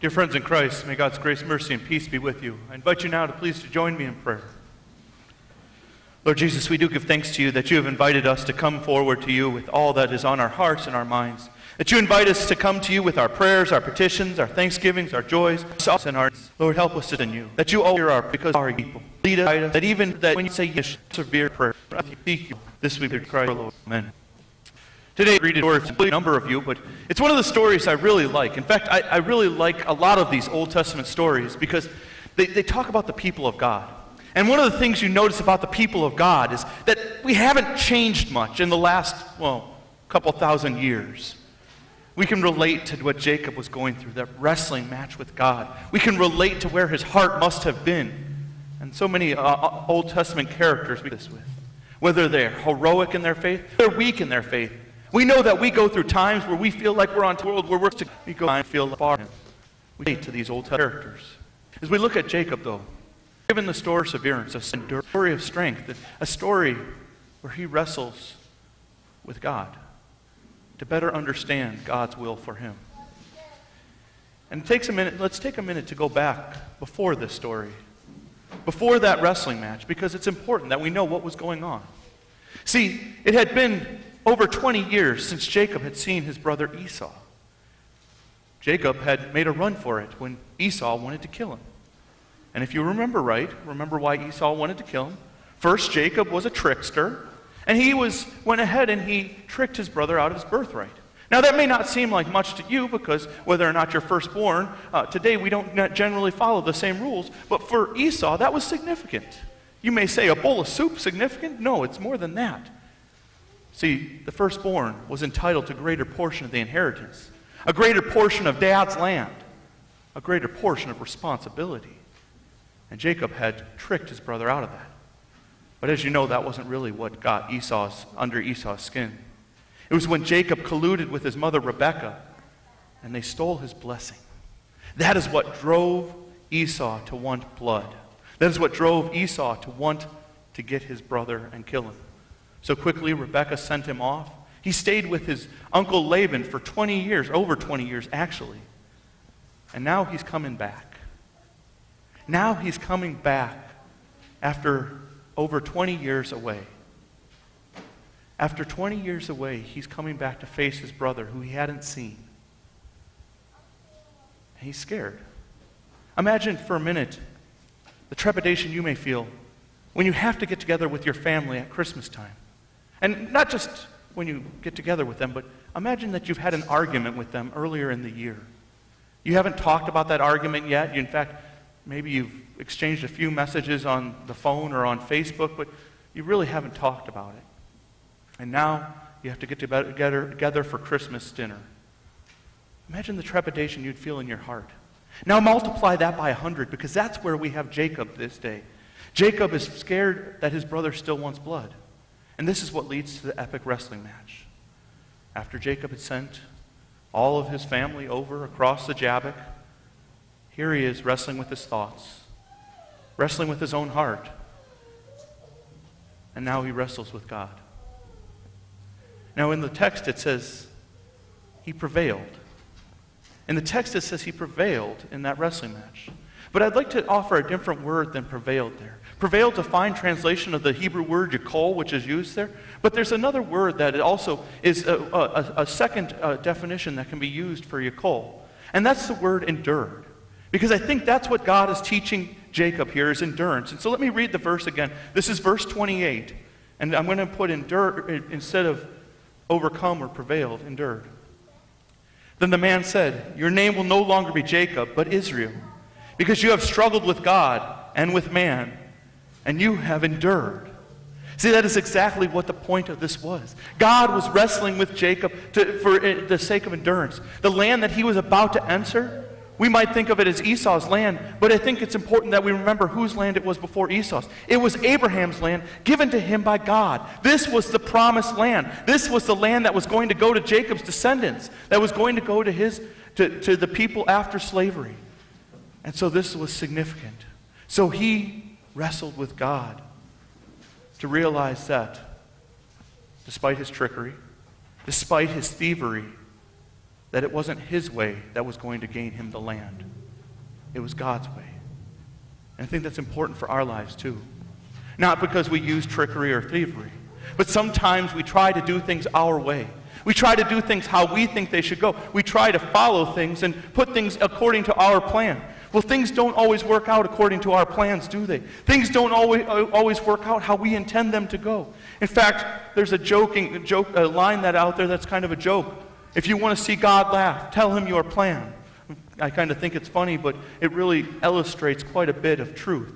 Dear friends in Christ, may God's grace, mercy, and peace be with you. I invite you now to please to join me in prayer. Lord Jesus, we do give thanks to you that you have invited us to come forward to you with all that is on our hearts and our minds. That you invite us to come to you with our prayers, our petitions, our thanksgivings, our joys, and our Lord, help us in you. That you all hear our because our people. Lead us, that even that when you say yes, severe prayer. This we pray, Lord. Amen. Today, I a a number of you, but it's one of the stories I really like. In fact, I, I really like a lot of these Old Testament stories because they, they talk about the people of God. And one of the things you notice about the people of God is that we haven't changed much in the last, well, couple thousand years. We can relate to what Jacob was going through, that wrestling match with God. We can relate to where his heart must have been. And so many uh, uh Old Testament characters we this with. Whether they're heroic in their faith, they're weak in their faith. We know that we go through times where we feel like we're on the world where we're to we go and feel far. We relate to these old characters. As we look at Jacob, though, given the story of a story of strength, a story where he wrestles with God to better understand God's will for him. And it takes a minute, let's take a minute to go back before this story, before that wrestling match, because it's important that we know what was going on. See, it had been over 20 years since Jacob had seen his brother Esau. Jacob had made a run for it when Esau wanted to kill him. And if you remember right, remember why Esau wanted to kill him? First, Jacob was a trickster, and he was, went ahead and he tricked his brother out of his birthright. Now, that may not seem like much to you because whether or not you're firstborn, uh, today we don't generally follow the same rules, but for Esau, that was significant. You may say, a bowl of soup significant? No, it's more than that. See, the firstborn was entitled to a greater portion of the inheritance, a greater portion of dad's land, a greater portion of responsibility. And Jacob had tricked his brother out of that. But as you know, that wasn't really what got Esau's under Esau's skin. It was when Jacob colluded with his mother Rebekah and they stole his blessing. That is what drove Esau to want blood. That is what drove Esau to want to get his brother and kill him. So quickly, Rebekah sent him off. He stayed with his uncle Laban for 20 years, over 20 years, actually. And now he's coming back. Now he's coming back after over 20 years away. After 20 years away, he's coming back to face his brother who he hadn't seen. And he's scared. Imagine for a minute the trepidation you may feel when you have to get together with your family at Christmas time. And not just when you get together with them, but imagine that you've had an argument with them earlier in the year. You haven't talked about that argument yet. You, in fact, maybe you've exchanged a few messages on the phone or on Facebook, but you really haven't talked about it. And now you have to get together, together for Christmas dinner. Imagine the trepidation you'd feel in your heart. Now multiply that by a 100 because that's where we have Jacob this day. Jacob is scared that his brother still wants blood. And this is what leads to the epic wrestling match. After Jacob had sent all of his family over across the Jabbok, here he is wrestling with his thoughts, wrestling with his own heart. And now he wrestles with God. Now, in the text, it says he prevailed. In the text, it says he prevailed in that wrestling match. But I'd like to offer a different word than prevailed there. Prevailed to find translation of the Hebrew word yakol, which is used there. But there's another word that also is a, a, a second uh, definition that can be used for yakol. And that's the word endured. Because I think that's what God is teaching Jacob here is endurance. And so let me read the verse again. This is verse 28. And I'm going to put endure instead of overcome or prevailed, endured. Then the man said, Your name will no longer be Jacob, but Israel, because you have struggled with God and with man and you have endured. See, that is exactly what the point of this was. God was wrestling with Jacob to, for eh, the sake of endurance. The land that he was about to enter, we might think of it as Esau's land, but I think it's important that we remember whose land it was before Esau's. It was Abraham's land given to him by God. This was the promised land. This was the land that was going to go to Jacob's descendants, that was going to go to, his, to, to the people after slavery. And so this was significant. So he wrestled with God to realize that despite his trickery, despite his thievery, that it wasn't his way that was going to gain him the land. it was God's way. And I think that's important for our lives too. Not because we use trickery or thievery, but sometimes we try to do things our way. We try to do things how we think they should go. We try to follow things and put things according to our plan. Well, things don't always work out according to our plans, do they? Things don't always, uh, always work out how we intend them to go. In fact, there's a joking joke, a line that out there that's kind of a joke. If you want to see God laugh, tell him your plan. I kind of think it's funny, but it really illustrates quite a bit of truth.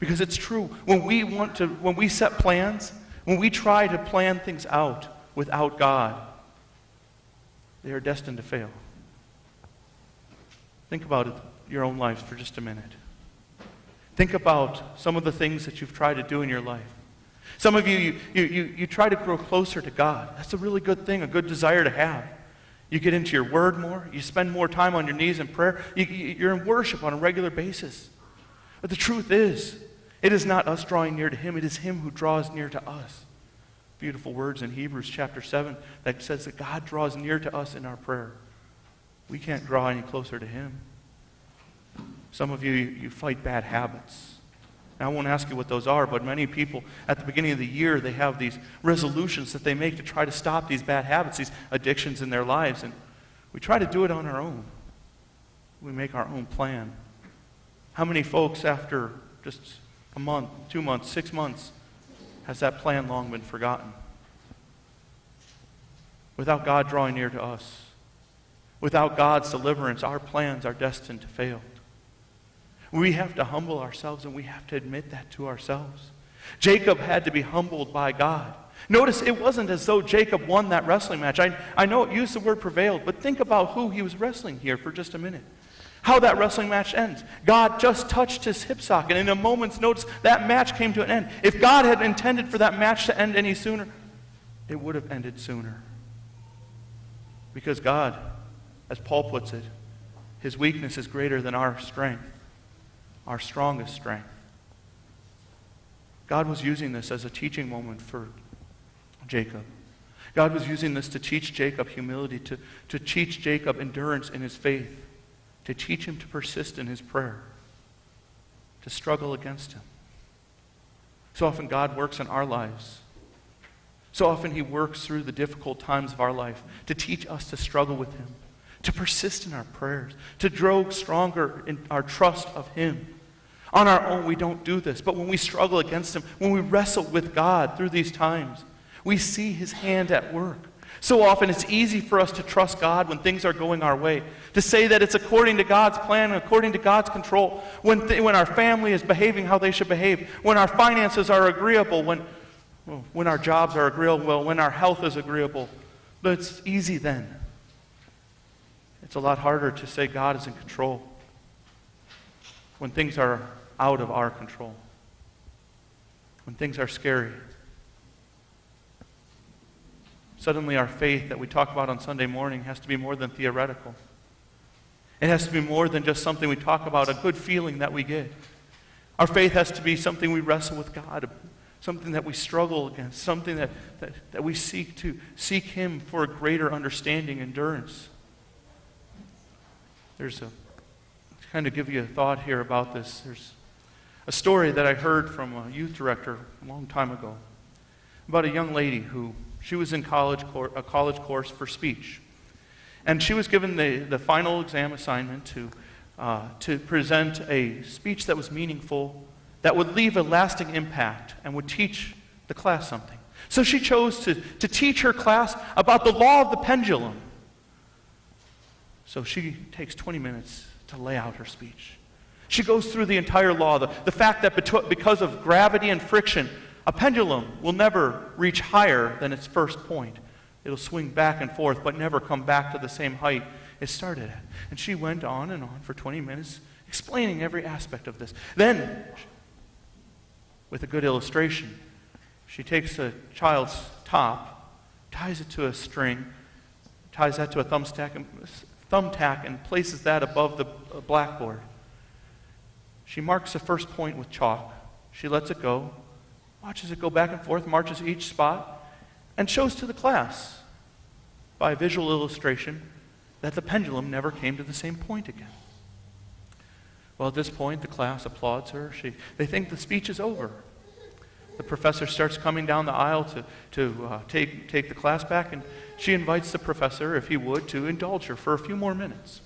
Because it's true. When we want to, when we set plans, when we try to plan things out without God, they are destined to fail. Think about it, your own lives for just a minute. Think about some of the things that you've tried to do in your life. Some of you, you, you, you, try to grow closer to God. That's a really good thing, a good desire to have. You get into your word more. You spend more time on your knees in prayer. You, you're in worship on a regular basis. But the truth is, it is not us drawing near to Him, it is Him who draws near to us. Beautiful words in Hebrews chapter 7 that says that God draws near to us in our prayer. We can't draw any closer to Him. Some of you, you fight bad habits. I won't ask you what those are, but many people at the beginning of the year, they have these resolutions that they make to try to stop these bad habits, these addictions in their lives. And we try to do it on our own. We make our own plan. How many folks, after just a month, two months, six months, has that plan long been forgotten? Without God drawing near to us, without God's deliverance, our plans are destined to fail. We have to humble ourselves and we have to admit that to ourselves. Jacob had to be humbled by God. Notice it wasn't as though Jacob won that wrestling match. I, I know it used the word prevailed, but think about who he was wrestling here for just a minute. How that wrestling match ends. God just touched his hip socket, and in a moment's notice, that match came to an end. If God had intended for that match to end any sooner, it would have ended sooner. Because God, as Paul puts it, his weakness is greater than our strength our strongest strength. God was using this as a teaching moment for Jacob. God was using this to teach Jacob humility, to, to teach Jacob endurance in his faith, to teach him to persist in his prayer, to struggle against him. So often, God works in our lives. So often, He works through the difficult times of our life to teach us to struggle with Him to persist in our prayers, to grow stronger in our trust of Him. On our own, we don't do this, but when we struggle against Him, when we wrestle with God through these times, we see His hand at work. So often, it's easy for us to trust God when things are going our way, to say that it's according to God's plan according to God's control, when, th- when our family is behaving how they should behave, when our finances are agreeable, when, well, when our jobs are agreeable, when our health is agreeable. But it's easy then it's a lot harder to say God is in control when things are out of our control, when things are scary. Suddenly, our faith that we talk about on Sunday morning has to be more than theoretical. It has to be more than just something we talk about, a good feeling that we get. Our faith has to be something we wrestle with God, something that we struggle against, something that, that, that we seek to seek Him for a greater understanding, endurance. There's a, kind of give you a thought here about this, there's a story that I heard from a youth director a long time ago about a young lady who, she was in college, a college course for speech. And she was given the, the final exam assignment to, uh, to present a speech that was meaningful, that would leave a lasting impact, and would teach the class something. So she chose to, to teach her class about the law of the pendulum. So she takes 20 minutes to lay out her speech. She goes through the entire law, the, the fact that because of gravity and friction, a pendulum will never reach higher than its first point. It'll swing back and forth, but never come back to the same height it started at. And she went on and on for 20 minutes, explaining every aspect of this. Then, with a good illustration, she takes a child's top, ties it to a string, ties that to a thumbtack, and thumbtack and places that above the uh, blackboard. She marks the first point with chalk. She lets it go, watches it go back and forth, marches each spot, and shows to the class by visual illustration that the pendulum never came to the same point again. Well, at this point, the class applauds her. She, they think the speech is over. The professor starts coming down the aisle to, to uh, take, take the class back, and she invites the professor, if he would, to indulge her for a few more minutes.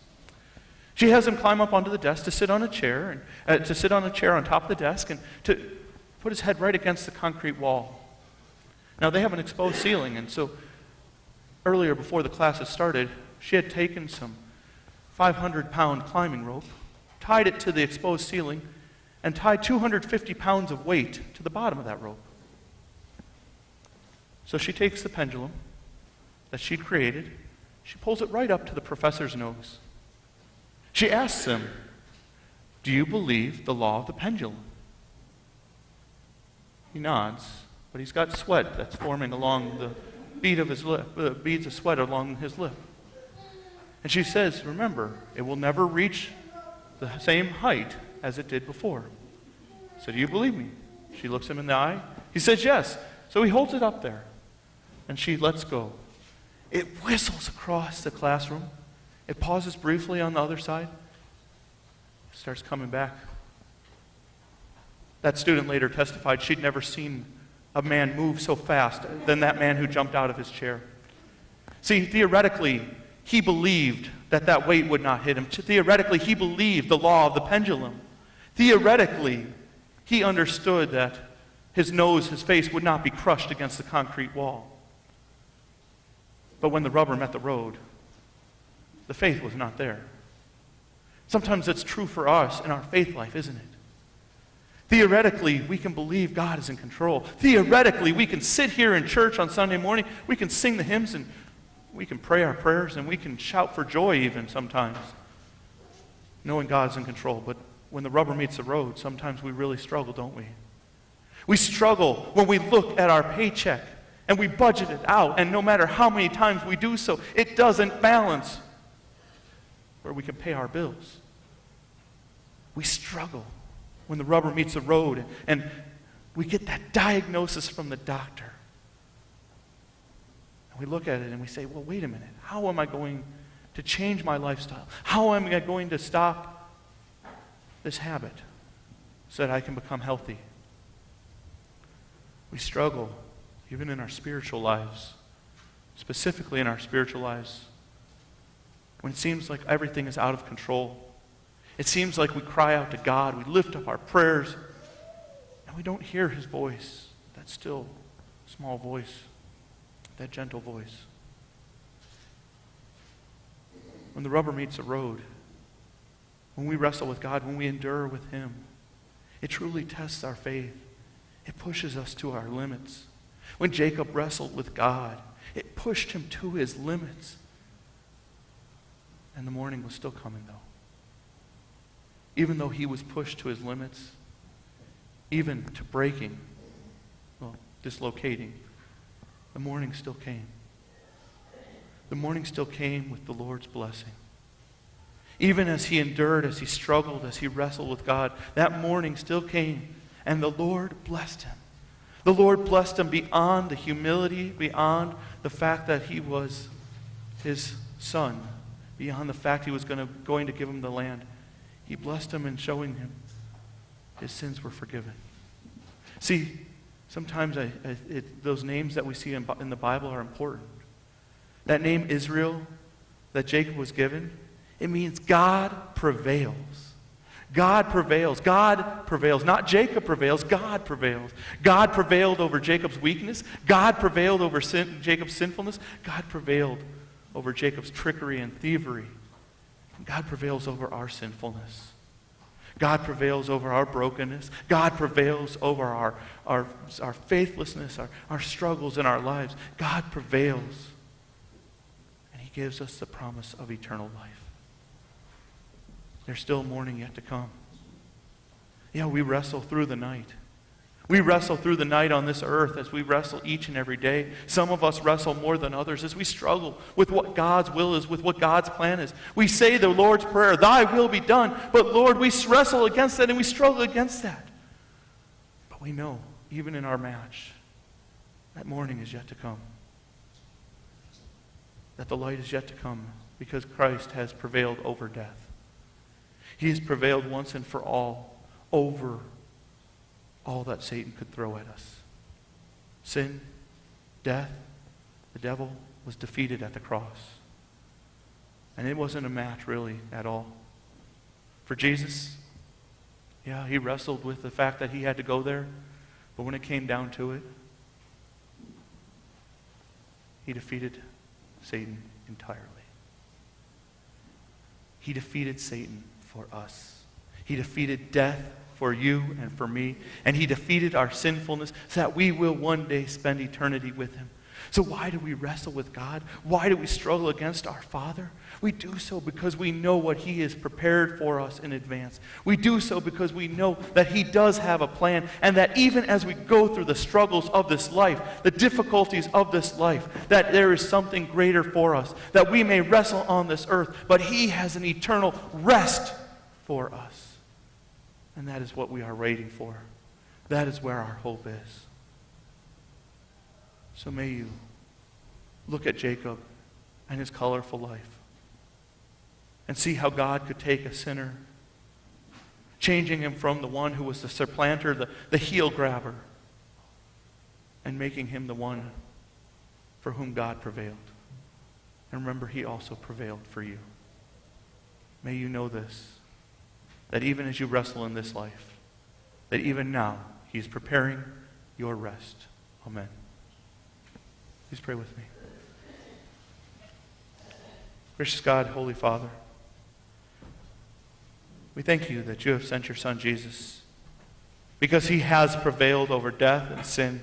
She has him climb up onto the desk to sit on a chair, and uh, to sit on a chair on top of the desk, and to put his head right against the concrete wall. Now, they have an exposed ceiling, and so earlier, before the class had started, she had taken some 500 pound climbing rope, tied it to the exposed ceiling, and tied 250 pounds of weight to the bottom of that rope. So she takes the pendulum that she'd created, she pulls it right up to the professor's nose. She asks him, Do you believe the law of the pendulum? He nods, but he's got sweat that's forming along the bead of his lip, uh, beads of sweat along his lip. And she says, Remember, it will never reach the same height as it did before. So, do you believe me? She looks him in the eye. He says, Yes. So he holds it up there, and she lets go. It whistles across the classroom. It pauses briefly on the other side, starts coming back. That student later testified she'd never seen a man move so fast than that man who jumped out of his chair. See, theoretically, he believed that that weight would not hit him. Theoretically, he believed the law of the pendulum. Theoretically, he understood that his nose, his face would not be crushed against the concrete wall. But when the rubber met the road, the faith was not there. Sometimes it's true for us in our faith life, isn't it? Theoretically, we can believe God is in control. Theoretically, we can sit here in church on Sunday morning, we can sing the hymns, and we can pray our prayers, and we can shout for joy even sometimes, knowing God's in control. But when the rubber meets the road, sometimes we really struggle, don't we? We struggle when we look at our paycheck and we budget it out, and no matter how many times we do so, it doesn't balance where we can pay our bills. We struggle when the rubber meets the road and we get that diagnosis from the doctor. And we look at it and we say, well, wait a minute. How am I going to change my lifestyle? How am I going to stop this habit so that I can become healthy? We struggle even in our spiritual lives, specifically in our spiritual lives, when it seems like everything is out of control. It seems like we cry out to God, we lift up our prayers, and we don't hear His voice, that still small voice, that gentle voice. When the rubber meets the road, when we wrestle with God, when we endure with Him, it truly tests our faith. It pushes us to our limits. When Jacob wrestled with God, it pushed him to his limits. And the morning was still coming, though. Even though he was pushed to his limits, even to breaking, well, dislocating, the morning still came. The morning still came with the Lord's blessing. Even as he endured, as he struggled, as he wrestled with God, that morning still came, and the Lord blessed him. The Lord blessed him beyond the humility, beyond the fact that he was his son, beyond the fact he was going to, going to give him the land. He blessed him in showing him his sins were forgiven. See, sometimes I, I, it, those names that we see in, in the Bible are important. That name Israel that Jacob was given, it means God prevails. God prevails. God prevails. Not Jacob prevails, God prevails. God prevailed over Jacob's weakness. God prevailed over sin, Jacob's sinfulness. God prevailed over Jacob's trickery and thievery. God prevails over our sinfulness. God prevails over our brokenness. God prevails over our, our, our faithlessness, our, our struggles in our lives. God prevails. And He gives us the promise of eternal life. There's still morning yet to come. Yeah, we wrestle through the night. We wrestle through the night on this earth as we wrestle each and every day. Some of us wrestle more than others as we struggle with what God's will is, with what God's plan is. We say the Lord's Prayer, Thy will be done. But Lord, we wrestle against that and we struggle against that. But we know, even in our match, that morning is yet to come. That the light is yet to come because Christ has prevailed over death. He has prevailed once and for all over all that Satan could throw at us. Sin, death, the devil was defeated at the cross. And it wasn't a match, really, at all. For Jesus, yeah, he wrestled with the fact that he had to go there. But when it came down to it, he defeated Satan entirely. He defeated Satan for us. He defeated death for you and for me. And he defeated our sinfulness so that we will one day spend eternity with him. So, why do we wrestle with God? Why do we struggle against our Father? We do so because we know what He has prepared for us in advance. We do so because we know that He does have a plan, and that even as we go through the struggles of this life, the difficulties of this life, that there is something greater for us, that we may wrestle on this earth, but He has an eternal rest for us. And that is what we are waiting for. That is where our hope is. So may you look at Jacob and his colorful life and see how God could take a sinner, changing him from the one who was the supplanter, the, the heel grabber, and making him the one for whom God prevailed. And remember, he also prevailed for you. May you know this that even as you wrestle in this life, that even now he is preparing your rest. Amen. Please pray with me. Gracious God, Holy Father, we thank you that you have sent your Son Jesus because he has prevailed over death and sin.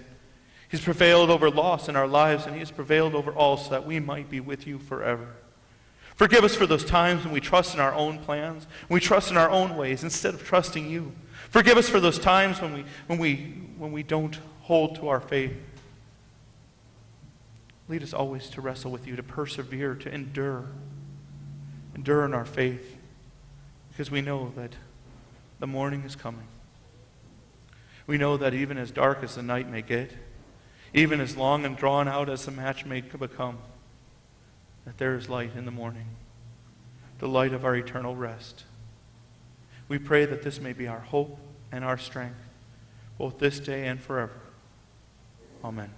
He's prevailed over loss in our lives, and he has prevailed over all so that we might be with you forever. Forgive us for those times when we trust in our own plans, when we trust in our own ways instead of trusting you. Forgive us for those times when we, when we, when we don't hold to our faith. Lead us always to wrestle with you, to persevere, to endure. Endure in our faith because we know that the morning is coming. We know that even as dark as the night may get, even as long and drawn out as the match may become, that there is light in the morning, the light of our eternal rest. We pray that this may be our hope and our strength, both this day and forever. Amen.